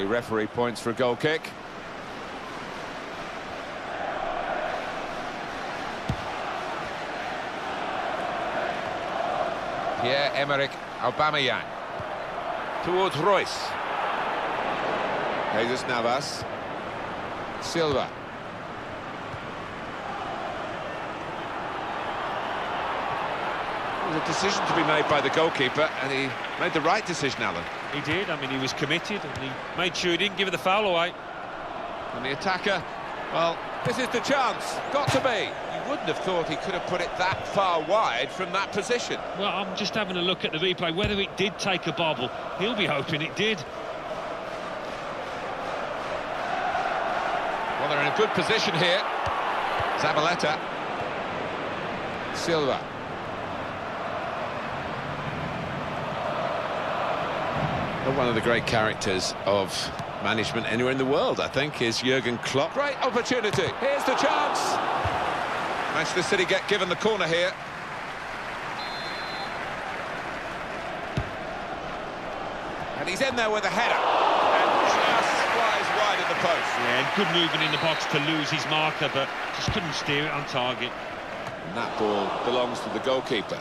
the referee points for a goal kick. Pierre-Emerick Aubameyang towards Reus. Jesus Navas. Silva. Was a decision to be made by the goalkeeper, and he made the right decision, Alan. He did. I mean, he was committed, and he made sure he didn't give it the foul away. And the attacker, well, this is the chance. Got to be. You wouldn't have thought he could have put it that far wide from that position. Well, I'm just having a look at the replay. Whether it did take a bobble, he'll be hoping it did. Well, they're in a good position here. Zabaleta. Silva. One of the great characters of management anywhere in the world, I think, is Jurgen Klopp. Great opportunity. Here's the chance. Manchester City get given the corner here. And he's in there with a header. And just flies wide of the post. Yeah, and good movement in the box to lose his marker, but just couldn't steer it on target. And that ball belongs to the goalkeeper.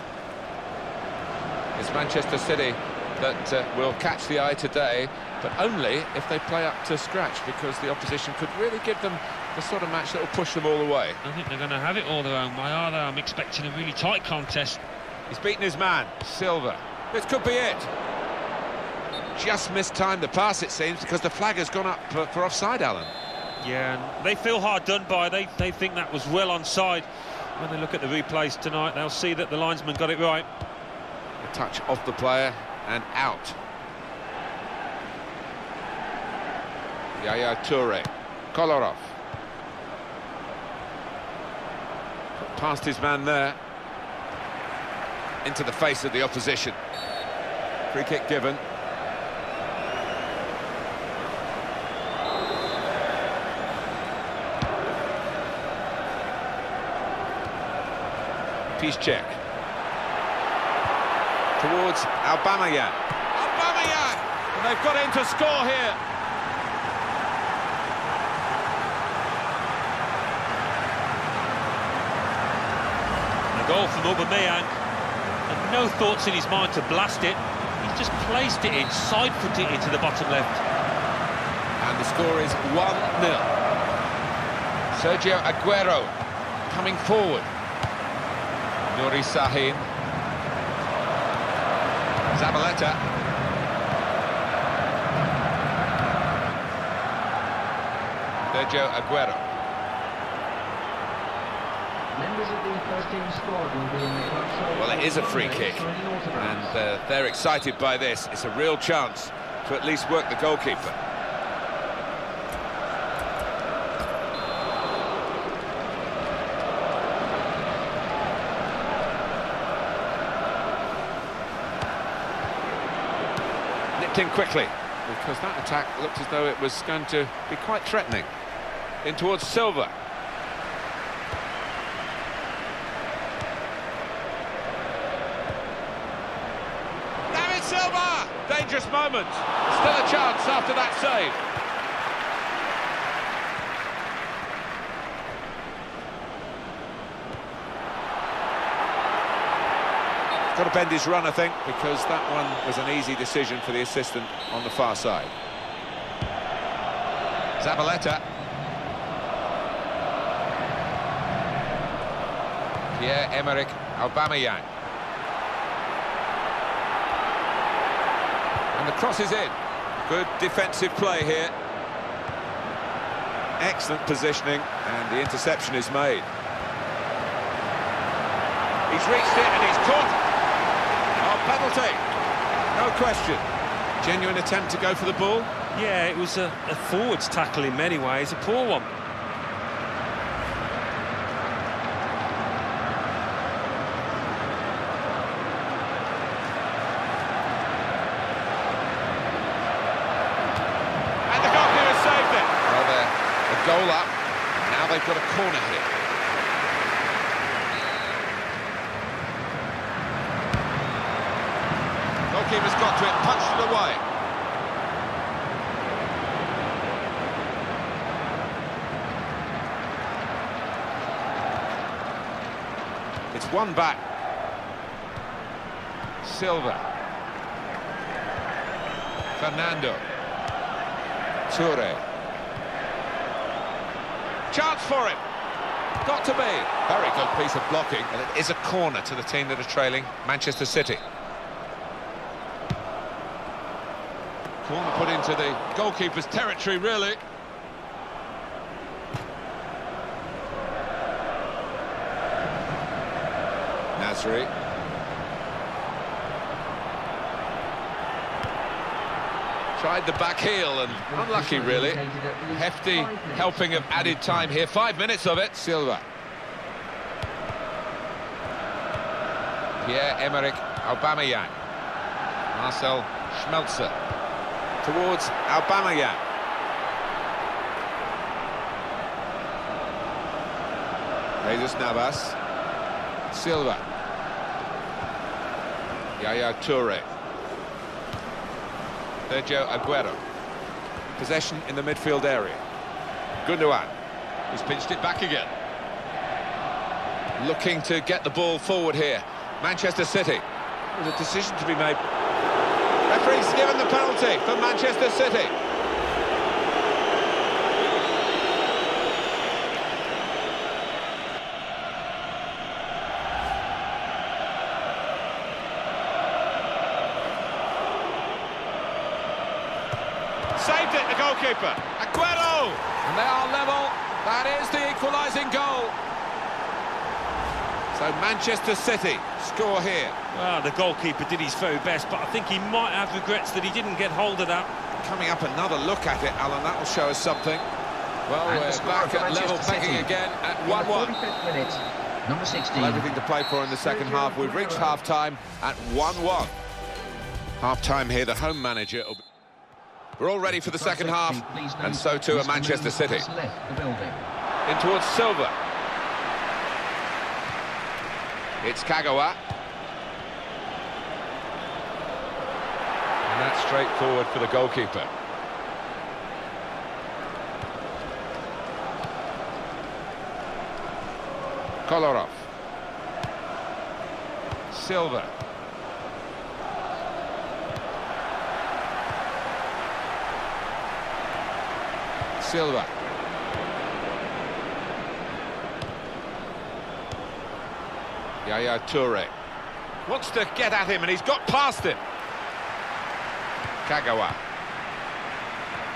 It's Manchester City that uh, will catch the eye today, but only if they play up to scratch, because the opposition could really give them the sort of match that will push them all the way. I think they're going to have it all their own way, are they? I'm expecting a really tight contest. He's beaten his man, Silva. This could be it. Just mistimed the pass, it seems, because the flag has gone up for, for offside, Alan. Yeah, and they feel hard done by. They, they think that was well onside. When they look at the replays tonight, they'll see that the linesman got it right. A touch off the player and out. Yaya Toure. Kolarov. Past his man there. Into the face of the opposition. Free kick given. Piszczek. Towards Aubameyang. Aubameyang! And they've got in to score here. A goal from Aubameyang, and no thoughts in his mind to blast it. He's just placed it in, side-foot it into the bottom left. And the score is 1-0. Sergio Aguero coming forward. Nuri Sahin. Zabaleta. Sergio Aguero. Well, it is a free kick, and uh, they're excited by this. It's a real chance to at least work the goalkeeper. Nipped in quickly, because that attack looked as though it was going to be quite threatening. In towards Silva. David Silva! Dangerous moment. Still a chance after that save. Got to bend his run, I think, because that one was an easy decision for the assistant on the far side. Zabaleta. Pierre-Emerick Aubameyang. And the cross is in. Good defensive play here. Excellent positioning, and the interception is made. He's reached it and he's caught. Penalty. No question. Genuine attempt to go for the ball. Yeah, it was a, a forwards tackle in many ways, a poor one. And the goalkeeper saved it. Well, they're a goal up. Now they've got a corner here. goalkeeper's got to it, punched it away. It's one back. Silva. Fernando. Toure. Chance for him. Got to be. Very good piece of blocking. And it is a corner to the team that are trailing Manchester City. Corner put into the goalkeeper's territory, really. Nasri. Tried the back heel and unlucky, really. Hefty helping of added time here. Five minutes of it. Silva. Pierre-Emerick Aubameyang. Marcel Schmelzer. Towards Aubameyang. Jesus Navas. Silva. Yaya Toure. Sergio Aguero. Possession in the midfield area. Gundogan. He's pinched it back again. Looking to get the ball forward here. Manchester City. There's a decision to be made. Referee's given the penalty for Manchester City. Saved it, the goalkeeper. Aguero! And they are level. That is the equalising goal. So Manchester City score here. Well, the goalkeeper did his very best, but I think he might have regrets that he didn't get hold of that. Coming up another look at it, Alan, that will show us something. Well, And we're back at level Manchester pegging again at 1-1. minute, number 16. Well, everything to play for in the second half. We've reached half-time at 1-1. Half-time here, the home manager... will be- We're all ready for the second half, and so too are Manchester City. has left the. In towards Silva. It's Kagawa. And that's straightforward for the goalkeeper. Kolarov. Silva. Silva. Yaya Toure. Wants to get at him and he's got past him. Kagawa.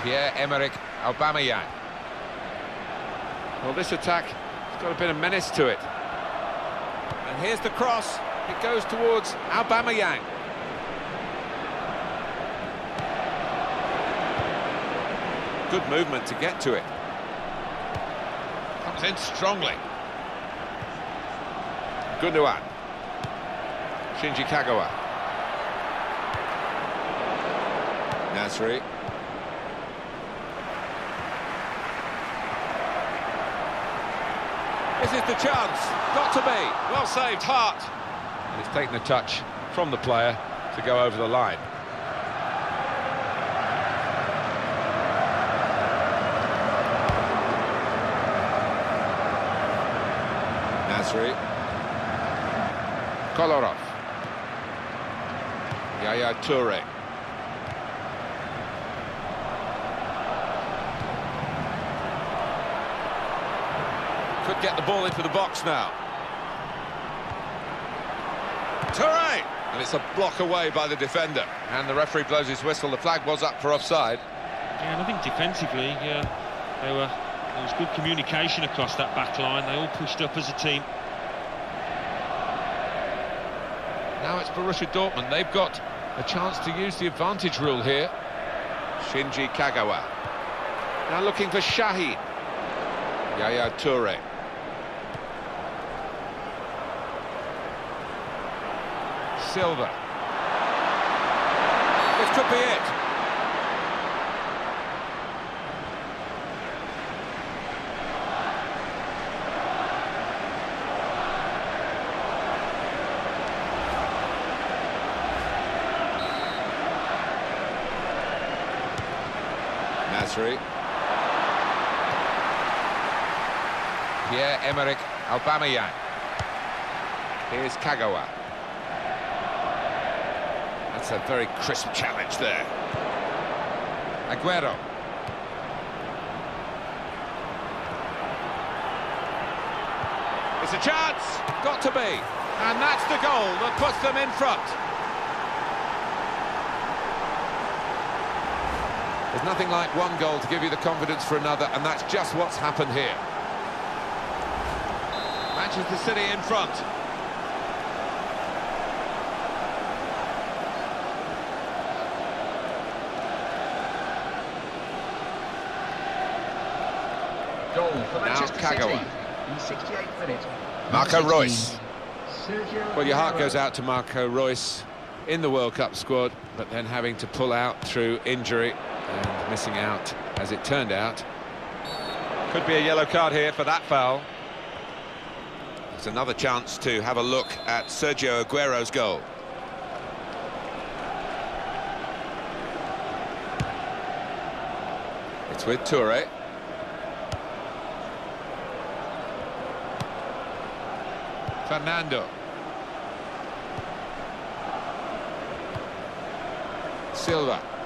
Pierre-Emerick Aubameyang. Well, this attack has got a bit of menace to it. And here's the cross. It goes towards Aubameyang. Good movement to get to it. Comes in strongly. Gundogan. Shinji Kagawa. Nasri. This is the chance. Got to be. Well saved, Hart. And it's taken a touch from the player to go over the line. Nasri. Kolarov. Yaya Toure. Could get the ball into the box now. Toure! And it's a block away by the defender. And the referee blows his whistle. The flag was up for offside. Yeah, and I think defensively, uh, they were, there was good communication across that back line. They all pushed up as a team. Now it's Borussia Dortmund. They've got a chance to use the advantage rule here. Shinji Kagawa. Now looking for Sahin. Yaya Toure. Silva. This could be it. Pierre-Emerick Aubameyang. Here's Kagawa. That's a very crisp challenge there. Aguero. It's a chance, got to be. And that's the goal that puts them in front. There's nothing like one goal to give you the confidence for another, and that's just what's happened here. Manchester City in front. Goal for Manchester Kagawa. City. In the 68th minute. Marco Number 16, Reus. Sergio Well, your heart goes out to Marco Reus in the World Cup squad, but then having to pull out through injury and missing out, as it turned out. Could be a yellow card here for that foul. It's another chance to have a look at Sergio Aguero's goal. It's with Toure. Fernando. Silva.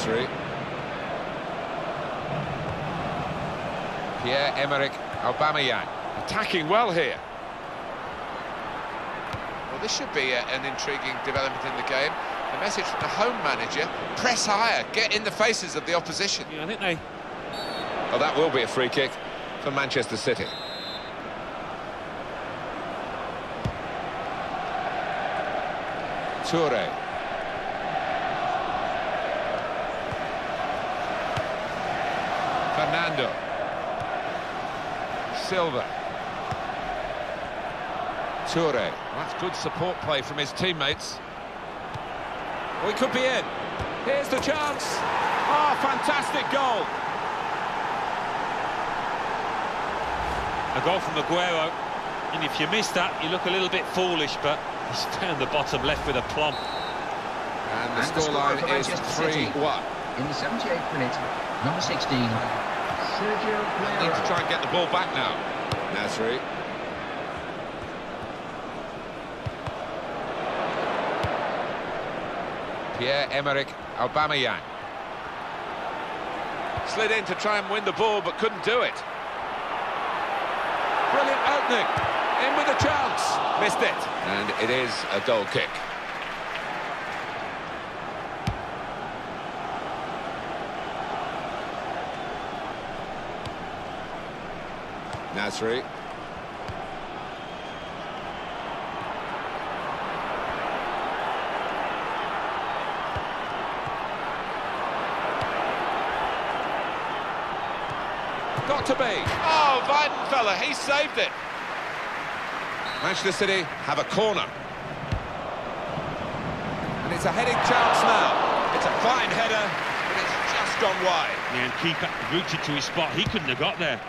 Nasri. Pierre-Emerick Aubameyang. Attacking well here. Well, this should be a, an intriguing development in the game. The message from the home manager, press higher, get in the faces of the opposition. Yeah, I think they Oh, that will be a free kick for Manchester City. Toure. Silva. Toure. That's good support play from his teammates. We could be in. Here's the chance. Oh, fantastic goal. a goal from Aguero. And if you miss that, you look a little bit foolish, but he's found the bottom left with a plumb. And the And the score scoreline is 3-1. In the 78th minute. Number 16, Sergio Need to try and get the ball back now. Nasri. Pierre-Emerick Aubameyang. Slid in to try and win the ball, but couldn't do it. Brilliant opening. In with a chance. Missed it. And it is a goal kick. Nasri. Got to be. Oh, Weidenfeller, he saved it. Manchester City have a corner. And it's a heading chance now. It's a fine header, but it's just gone wide. Yeah, and keeper rooted to his spot. He couldn't have got there.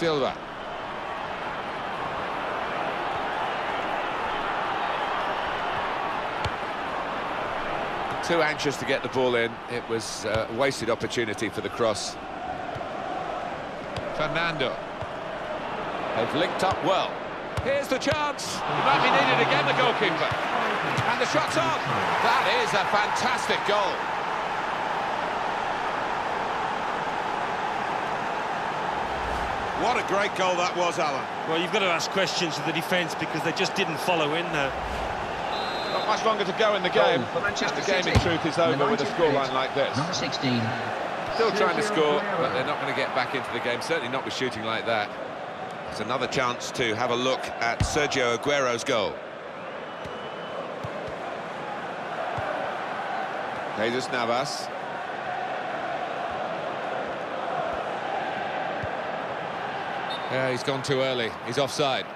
Silva. Too anxious to get the ball in. It was uh, a wasted opportunity for the cross. Fernando. They've linked up well. Here's the chance. It might be needed again, the goalkeeper. And the shot's on. That is a fantastic goal. What a great goal that was, Alan. Well, you've got to ask questions of the defence because they just didn't follow in there. Not much longer to go in the Goal game. for Manchester The game, in truth, is over with a scoreline like this. Number 16, Still trying to score, but they're not going to get back into the game, certainly not with shooting like that. It's another chance to have a look at Sergio Aguero's goal. Jesus Navas. Yeah, he's gone too early. He's offside.